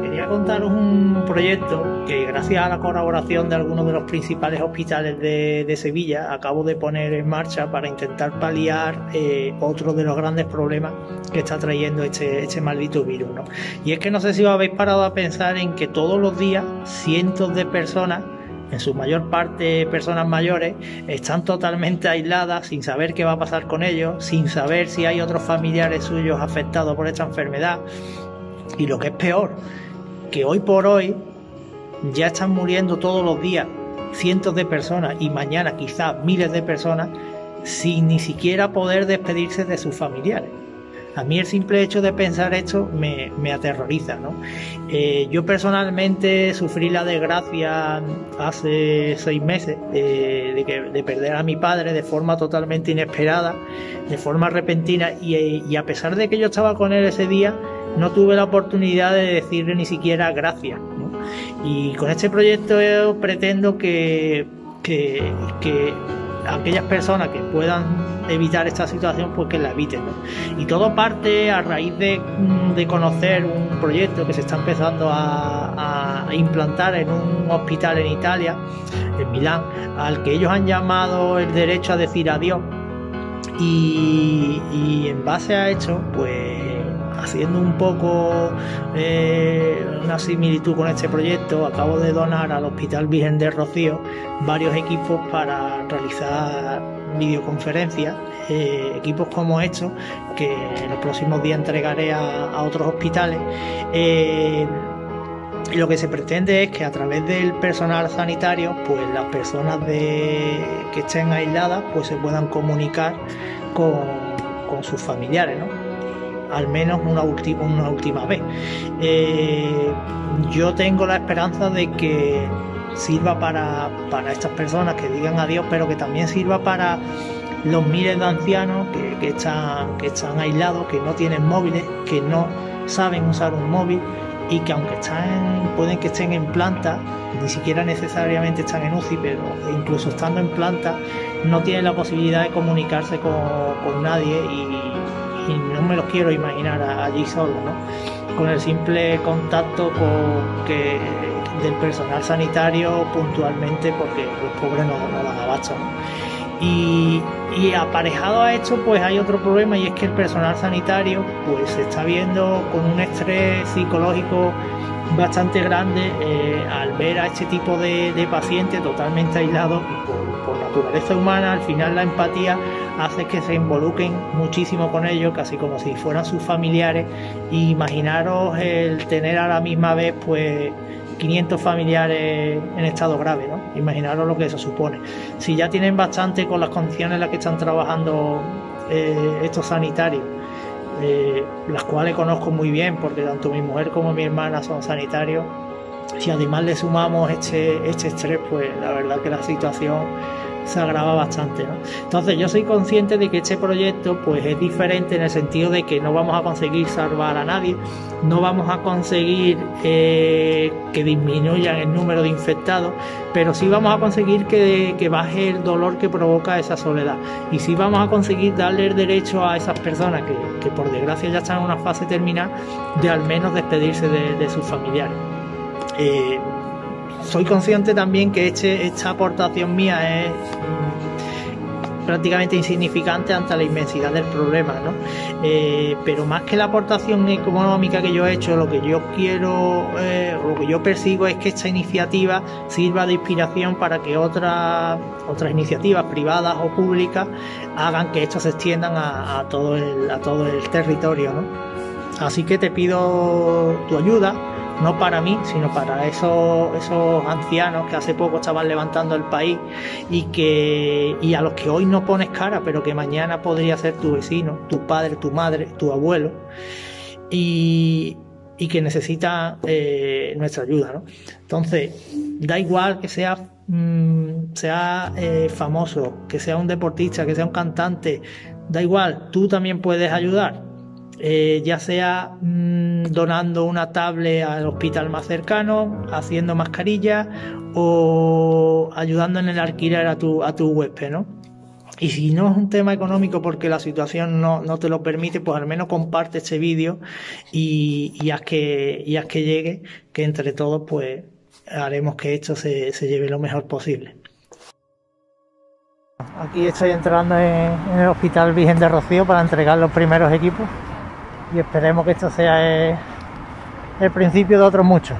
quería contaros un proyecto que gracias a la colaboración de algunos de los principales hospitales de, Sevilla acabo de poner en marcha para intentar paliar eh, otro de los grandes problemas que está trayendo este, este maldito virus. ¿no? Y es que no sé si os habéis parado a pensar en que todos los días cientos de personas en su mayor parte personas mayores, están totalmente aisladas, sin saber qué va a pasar con ellos, sin saber si hay otros familiares suyos afectados por esta enfermedad. Y lo que es peor, que hoy por hoy ya están muriendo todos los días cientos de personas y mañana quizás miles de personas sin ni siquiera poder despedirse de sus familiares. A mí el simple hecho de pensar esto me, aterroriza. ¿no? Eh, yo personalmente sufrí la desgracia hace seis meses de, de, perder a mi padre de forma totalmente inesperada, de forma repentina, y, a pesar de que yo estaba con él ese día, no tuve la oportunidad de decirle ni siquiera gracias. Y con este proyecto pretendo que, que, que aquellas personas que puedan evitar esta situación, pues que la eviten. Y todo parte a raíz de, de, conocer un proyecto que se está empezando a, implantar en un hospital en Italia, en Milán, al que ellos han llamado el derecho a decir adiós. Y, y en base a eso, pues haciendo un poco eh, una similitud con este proyecto, acabo de donar al Hospital Virgen de Rocío varios equipos para realizar videoconferencias, eh, equipos como estos que en los próximos días entregaré a, otros hospitales. Eh, lo que se pretende es que a través del personal sanitario, pues las personas que estén aisladas, pues se puedan comunicar con, con sus familiares, ¿no? Al menos una, una última vez. Eh, yo tengo la esperanza de que sirva para, estas personas que digan adiós, pero que también sirva para los miles de ancianos que, están, que están aislados, que no tienen móviles, que no saben usar un móvil y que aunque están, pueden que estén en planta, ni siquiera necesariamente están en UCI, pero incluso estando en planta, no tienen la posibilidad de comunicarse con, con nadie y no me los quiero imaginar allí solo, ¿no? Con el simple contacto con que del personal sanitario puntualmente porque los pobres no, no dan abasto. Y, y, aparejado a esto pues hay otro problema y es que el personal sanitario pues se está viendo con un estrés psicológico bastante grande eh, al ver a este tipo de, pacientes totalmente aislados por, por naturaleza humana al final la empatía hace que se involucren muchísimo con ellos, casi como si fueran sus familiares. Y imaginaros el tener a la misma vez, pues, 500 familiares en estado grave, ¿no? Imaginaros lo que eso supone. Si ya tienen bastante con las condiciones en las que están trabajando eh, estos sanitarios, eh, las cuales conozco muy bien, porque tanto mi mujer como mi hermana son sanitarios, si además le sumamos este, este estrés, pues la verdad que la situación se agrava bastante. ¿no? Entonces yo soy consciente de que este proyecto pues es diferente en el sentido de que no vamos a conseguir salvar a nadie, no vamos a conseguir eh, que disminuyan el número de infectados, pero sí vamos a conseguir que, que, baje el dolor que provoca esa soledad y sí vamos a conseguir darle el derecho a esas personas que, que por desgracia ya están en una fase terminal de al menos despedirse de, de sus familiares. Eh, soy consciente también que este, esta aportación mía es mm, prácticamente insignificante ante la inmensidad del problema, ¿no? Eh, pero más que la aportación económica que yo he hecho, lo que yo quiero, eh, lo que yo persigo es que esta iniciativa sirva de inspiración para que otras otras iniciativas privadas o públicas hagan que esto se extiendan a, todo el a todo el territorio, ¿no? Así que te pido tu ayuda no para mí, sino para esos, esos ancianos que hace poco estaban levantando el país y, que, y a los que hoy no pones cara, pero que mañana podría ser tu vecino, tu padre, tu madre, tu abuelo, y, y que necesita eh, nuestra ayuda. ¿no? Entonces, da igual que sea, mm, sea eh, famoso, que sea un deportista, que sea un cantante, da igual, tú también puedes ayudar eh, ya sea mm, donando una tablet al hospital más cercano, haciendo mascarilla o ayudando en el alquiler a tu, a tu huésped, ¿no? y si no es un tema económico porque la situación no, no te lo permite, pues al menos comparte este vídeo y, y, haz que, y que llegue, que entre todos pues haremos que esto se, se lleve lo mejor posible. Aquí estoy entrando en, en, el Hospital Virgen de Rocío para entregar los primeros equipos y esperemos que esto sea el, el principio de otros muchos.